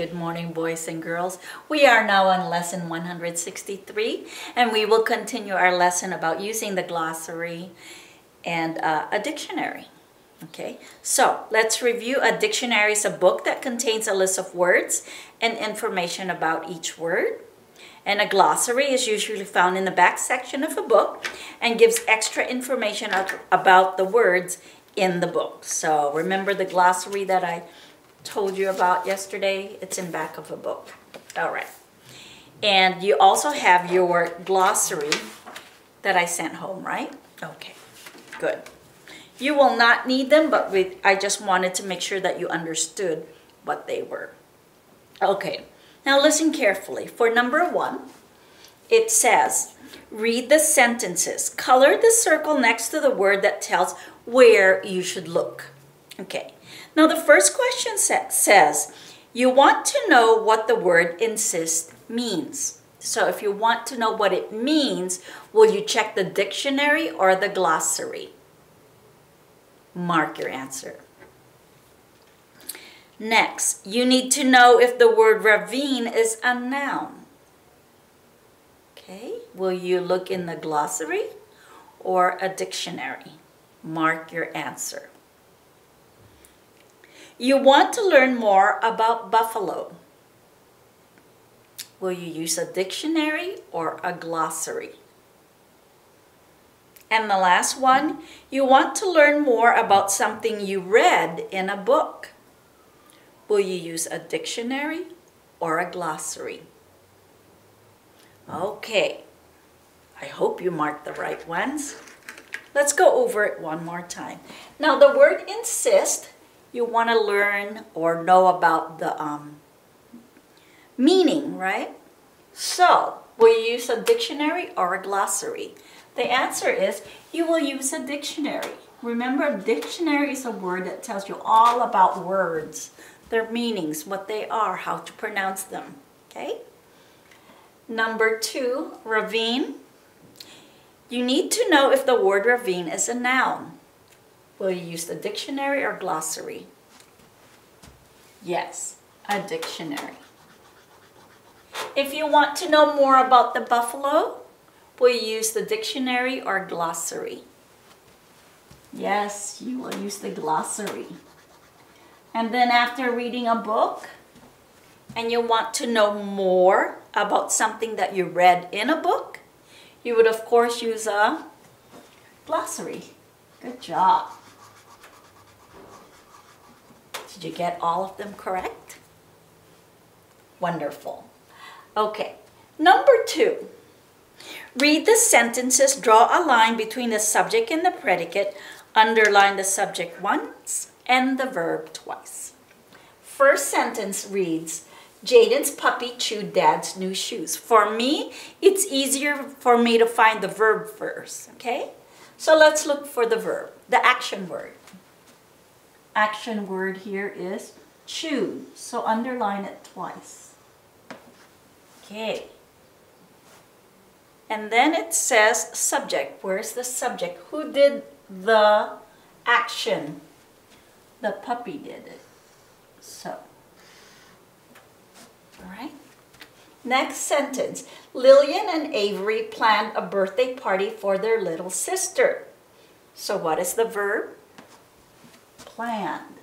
good morning, boys and girls. We are now on lesson 163, and we will continue our lesson about using the glossary and uh, a dictionary. Okay, so let's review. A dictionary is a book that contains a list of words and information about each word. And a glossary is usually found in the back section of a book and gives extra information about the words in the book. So remember the glossary that I told you about yesterday? It's in back of a book. All right. And you also have your glossary that I sent home, right? Okay, good. You will not need them, but we, I just wanted to make sure that you understood what they were. Okay, now listen carefully. For number one, it says, read the sentences. Color the circle next to the word that tells where you should look. Okay, now the first question sa says, you want to know what the word insist means. So if you want to know what it means, will you check the dictionary or the glossary? Mark your answer. Next, you need to know if the word ravine is a noun. Okay, will you look in the glossary or a dictionary? Mark your answer. You want to learn more about buffalo. Will you use a dictionary or a glossary? And the last one, you want to learn more about something you read in a book. Will you use a dictionary or a glossary? Okay, I hope you marked the right ones. Let's go over it one more time. Now the word insist, you want to learn or know about the um, meaning, right? So, will you use a dictionary or a glossary? The answer is you will use a dictionary. Remember, a dictionary is a word that tells you all about words, their meanings, what they are, how to pronounce them. Okay? Number two, ravine. You need to know if the word ravine is a noun. Will you use the dictionary or glossary? Yes, a dictionary. If you want to know more about the buffalo, Will you use the dictionary or glossary? Yes, you will use the glossary. And then after reading a book, and you want to know more about something that you read in a book, you would of course use a glossary. Good job. Did you get all of them correct? Wonderful. Okay, number two. Read the sentences, draw a line between the subject and the predicate, underline the subject once and the verb twice. First sentence reads, Jaden's puppy chewed dad's new shoes. For me, it's easier for me to find the verb first, okay? So let's look for the verb, the action word. Action word here is chew, so underline it twice. Okay. And then it says subject. Where's the subject? Who did the action? The puppy did it. So, all right. Next sentence. Lillian and Avery planned a birthday party for their little sister. So what is the verb? Planned.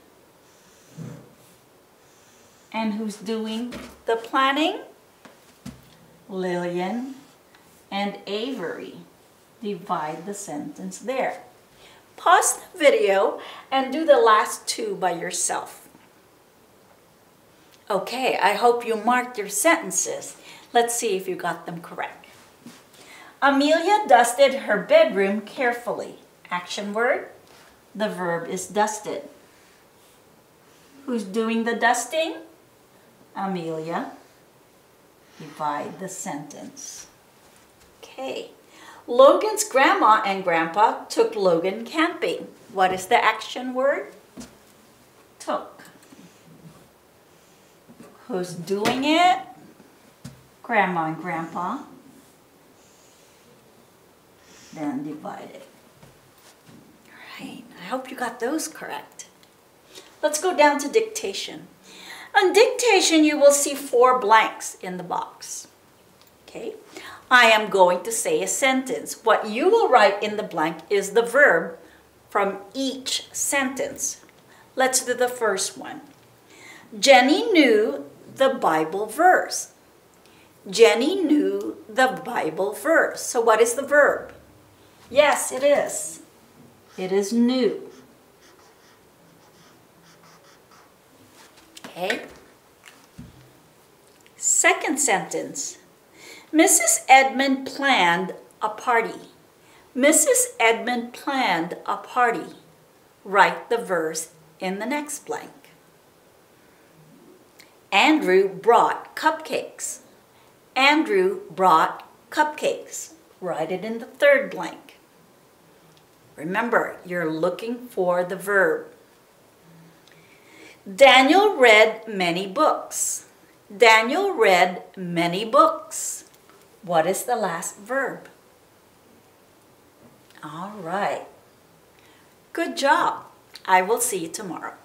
And who's doing the planning? Lillian and Avery. Divide the sentence there. Pause the video and do the last two by yourself. Okay, I hope you marked your sentences. Let's see if you got them correct. Amelia dusted her bedroom carefully. Action word. The verb is dusted. Who's doing the dusting? Amelia. Divide the sentence. Okay. Logan's grandma and grandpa took Logan camping. What is the action word? Took. Who's doing it? Grandma and grandpa. Then divide it. All right. I hope you got those correct. Let's go down to dictation. On dictation, you will see four blanks in the box. Okay, I am going to say a sentence. What you will write in the blank is the verb from each sentence. Let's do the first one. Jenny knew the Bible verse. Jenny knew the Bible verse. So what is the verb? Yes, it is. It is knew. Okay. Second sentence. Mrs. Edmond planned a party. Mrs. Edmond planned a party. Write the verse in the next blank. Andrew brought cupcakes. Andrew brought cupcakes. Write it in the third blank. Remember, you're looking for the verb. Daniel read many books. Daniel read many books. What is the last verb? All right. Good job. I will see you tomorrow.